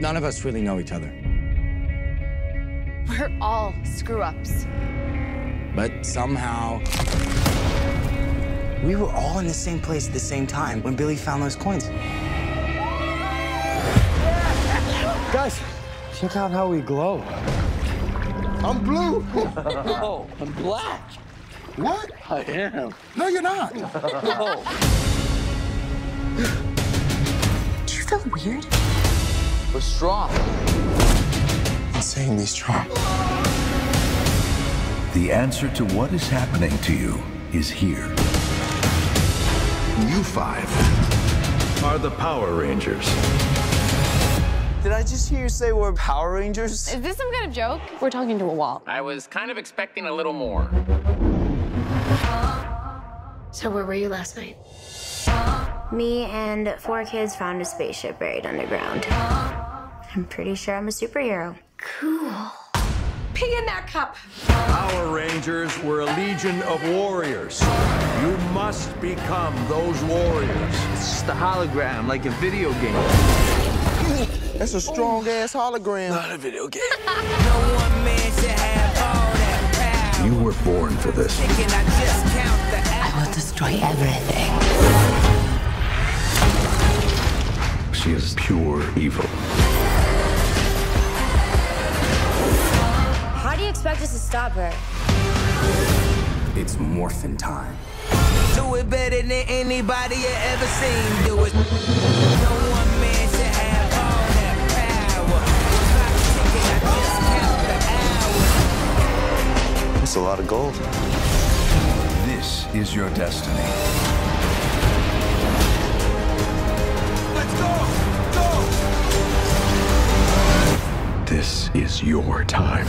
None of us really know each other. We're all screw ups. But somehow. We were all in the same place at the same time when Billy found those coins. Guys, check out how we glow. I'm blue. Oh, I'm black. what? I am. No, you're not. Oh. Do you feel weird? We're strong. Insanely strong. The answer to what is happening to you is here. You five Are the Power Rangers. Did I just hear you say we're Power Rangers? Is this some kind of joke? We're talking to a wall. I was kind of expecting a little more. So where were you last night? Me and four kids found a spaceship buried underground. I'm pretty sure I'm a superhero. Cool. Pee in that cup. Power Rangers were a legion of warriors. You must become those warriors. It's just a hologram, like a video game. That's a strong ass hologram. Not a video game. You were born for this. I will destroy everything. She is pure evil. How do you expect us to stop her? It's morphin' time. Do it better than anybody you ever seen. Do it. No one man should have all that power. Clock ticking, I just count the hours. It's a lot of gold. This is your destiny. Let's go. Go. This is your time.